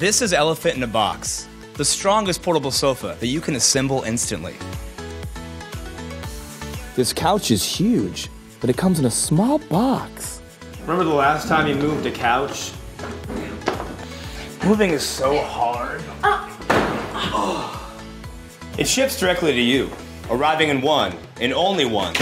This is Elephant in a Box, the strongest portable sofa that you can assemble instantly. This couch is huge, but it comes in a small box. Remember the last time you moved a couch? Moving is so hard. It ships directly to you, arriving in one, and only one,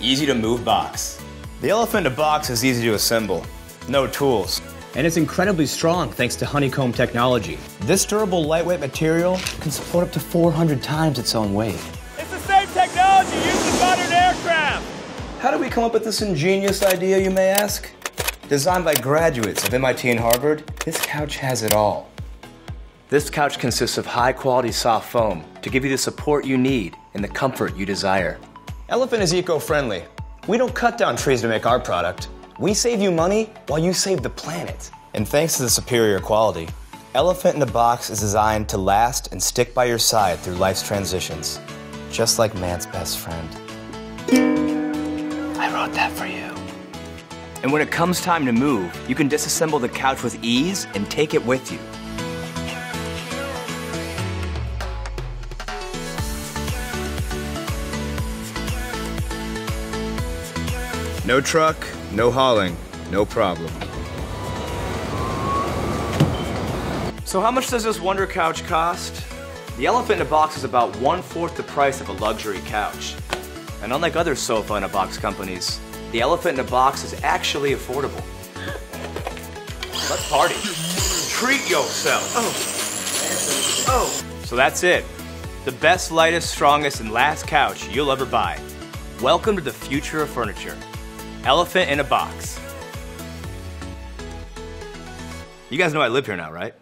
easy to move box. The Elephant in a Box is easy to assemble, no tools. And it's incredibly strong thanks to honeycomb technology. This durable, lightweight material can support up to 400 times its own weight. It's the same technology used in modern aircraft. How did we come up with this ingenious idea, you may ask? Designed by graduates of MIT and Harvard, this couch has it all. This couch consists of high quality soft foam to give you the support you need and the comfort you desire. Elephant is eco friendly. We don't cut down trees to make our product. We save you money while you save the planet. And thanks to the superior quality, Elephant in the Box is designed to last and stick by your side through life's transitions, just like man's best friend. I wrote that for you. And when it comes time to move, you can disassemble the couch with ease and take it with you. No truck, no hauling, no problem. So how much does this Wonder Couch cost? The Elephant in a Box is about one-fourth the price of a luxury couch. And unlike other sofa in a box companies, the Elephant in a Box is actually affordable. Let's party. Treat yourself. Oh. Oh. So that's it. The best, lightest, strongest, and last couch you'll ever buy. Welcome to the future of furniture. Elephant in a Box. You guys know I live here now, right?